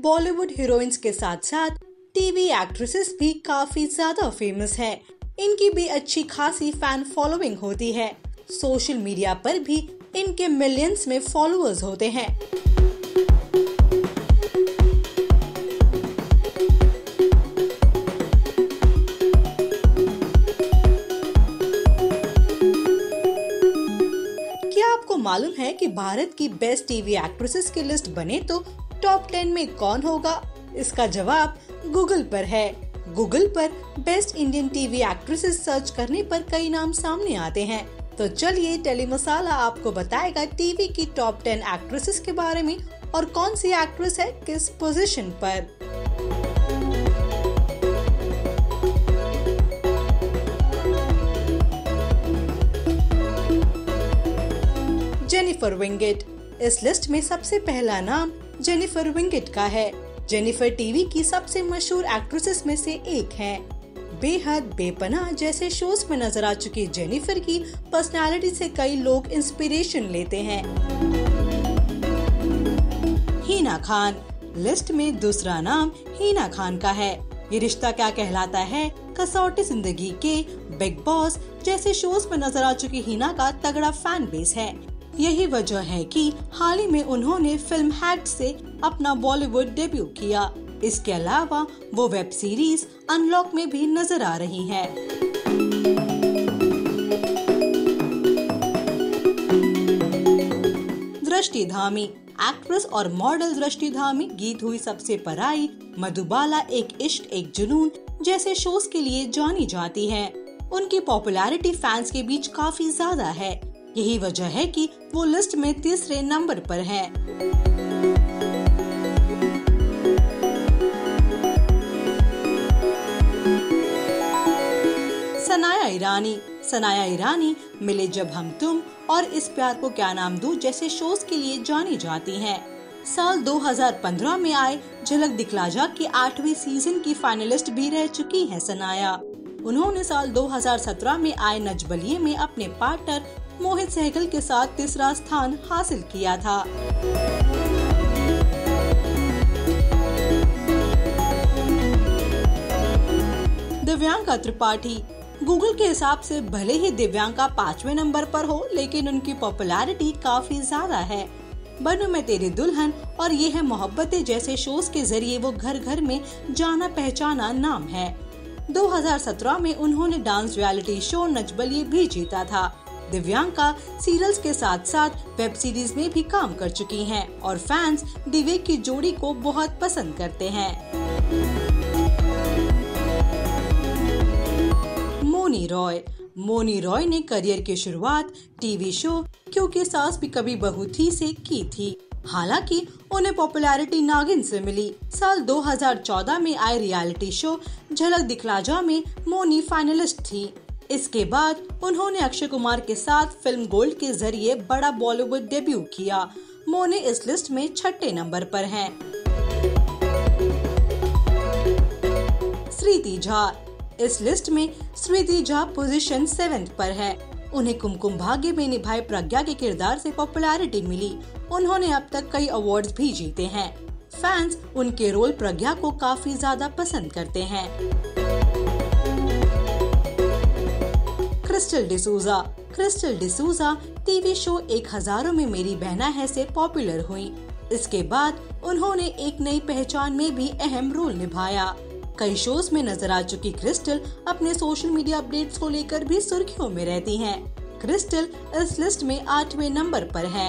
Bollywood heroines के साथ साथ टीवी एक्ट्रेसेस भी काफ़ी ज़्यादा फ़ेमस है। इनकी भी अच्छी खासी फ़ैन फॉलोइंग होती है। सोशल मीडिया पर भी इनके मिलियंस में फॉलोअर्स होते हैं। मालूम है कि भारत की बेस्ट टीवी एक्ट्रेसेस की लिस्ट बने तो टॉप टेन में कौन होगा? इसका जवाब गूगल पर है। गूगल पर best Indian TV actresses search करने पर कई नाम सामने आते हैं। तो चलिए टेली मसाला आपको बताएगा टीवी की टॉप टेन एक्ट्रेसेस के बारे में और कौन सी एक्ट्रेस है किस पोजीशन पर। जेनिफर विंगेट इस लिस्ट में सबसे पहला नाम जेनिफर विंगेट का है। जेनिफर टीवी की सबसे मशहूर एक्ट्रेसेस में से एक है। बेहद बेपना जैसे शोज़ में नज़र आ चुकी जेनिफर की पर्सनालिटी से कई लोग इंस्पिरेशन लेते हैं। हीना खान। लिस्ट में दूसरा नाम हीना खान का है। ये रिश्ता क्या कहलाता है? कसौटी ज़िंदगी के बिग बॉस जैसे शोज़ में नज़र आ चुकी हीना का तगड़ा फ़ैन बेस है। यही वजह है कि हाल ही में उन्होंने फ़िल्म हैट से अपना बॉलीवुड डेब्यू किया इसके अलावा वो वेब सीरीज़ अनलॉक में भी नज़र आ रही हैं। दृष्टि धामी एक्ट्रेस और मॉडल दृष्टि धामी गीत हुई सबसे पराई, मधुबाला एक इश्क, एक जुनून जैसे शोज़ के लिए जानी जाती हैं। उनकी पॉपुलैरिटी फैंस के बीच काफ़ी ज़्यादा है यही वजह है कि वो लिस्ट में तीसरे नंबर पर है सनाया ईरानी सनाया ईरानी, मिले जब हम तुम और इस प्यार को क्या नाम दू जैसे शोज़ के लिए जानी जाती हैं। साल 2015 में आए, झलक दिखला जा के आठवीं सीज़न की फाइनलिस्ट भी रह चुकी हैं सनाया उन्होंने साल 2017 में आए नजबलिए में अपने पार्टनर मोहित सहगल के साथ तीसरा स्थान हासिल किया था। दिव्यांका त्रिपाठी। गूगल के हिसाब से भले ही दिव्यांका पाँचवे नंबर पर हो, लेकिन उनकी पॉपुलैरिटी काफ़ी ज़्यादा है। बनू में तेरी दुल्हन और ये है मोहब्बतें जैसे शोज़ के ज़रिए वो घर घर में जाना पहचाना नाम है। 2017 में उन्होंने डांस रियलिटी शो नचबलिए भी जीता था। दिव्यांका सीरियल्स के साथ साथ वेब सीरीज़ में भी काम कर चुकी हैं और फैंस दिव्य की जोड़ी को बहुत पसंद करते हैं। मोनी रॉय। मोनी रॉय ने करियर की शुरुआत टीवी शो, क्योंकि सास भी कभी बहू थी से की थी। हालाँकि उन्हें पॉपुलैरिटी नागिन से मिली। साल 2014 में आए रियलिटी शो झलक दिखलाजा में मोनी फाइनलिस्ट थी। इसके बाद उन्होंने अक्षय कुमार के साथ फ़िल्म गोल्ड के ज़रिए बड़ा बॉलीवुड डेब्यू किया। मोने इस लिस्ट में छठे नंबर पर हैं। स्मृति झा, इस लिस्ट में स्मृति झा पोजीशन सेवेंथ पर है। उन्हें कुमकुम भाग्य में निभाए प्रज्ञा के किरदार से पॉपुलैरिटी मिली। उन्होंने अब तक कई अवार्ड्स भी जीते हैं। फैंस उनके रोल प्रज्ञा को काफ़ी ज़्यादा पसंद करते हैं। Crystal D'Souza. Crystal D'Souza TV show एक हज़ारों में मेरी बहना है से पॉपुलर हुई। इसके बाद उन्होंने एक नई पहचान में भी अहम रोल निभाया। कई शोज़ में नज़र आ चुकी क्रिस्टल अपने सोशल मीडिया अपडेट्स को लेकर भी सुर्खियों में रहती हैं। क्रिस्टल इस लिस्ट में आठवें नंबर पर है।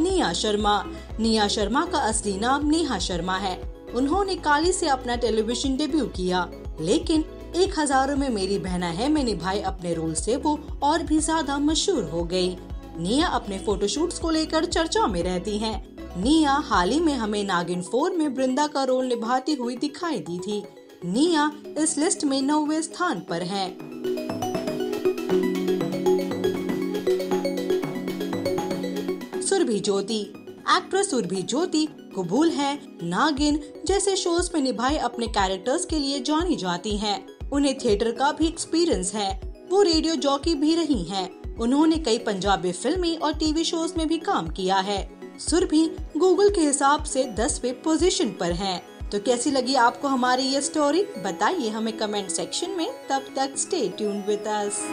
निया शर्मा। निया शर्मा का असली नाम नेहा शर्मा है। उन्होंने काली से अपना टेलीविज़न डेब्यू किया लेकिन एक हज़ारों में मेरी बहना है में निभाए अपने रोल से वो और भी ज़्यादा मशहूर हो गई। निया अपने फोटोशूट्स को लेकर चर्चा में रहती हैं। निया हाल ही में हमें नागिन फोर में बृंदा का रोल निभाती हुई दिखाई दी थी निया इस लिस्ट में नौवे स्थान पर है सुरभि ज्योति एक्ट्रेस सुरभि ज्योति, कबूल है, नागिन, जैसे शोज़ में निभाए अपने कैरेक्टर्स के लिए जानी जाती हैं। उन्हें थिएटर का भी एक्सपीरियंस है वो रेडियो जॉकी भी रही हैं। उन्होंने कई पंजाबी फिल्मी और टीवी शोज़ में भी काम किया है सुरभि गूगल के हिसाब से दसवें पोजीशन पर हैं। तो कैसी लगी आपको हमारी ये स्टोरी बताइए हमें कमेंट सेक्शन में तब तक स्टे ट्यून विद अस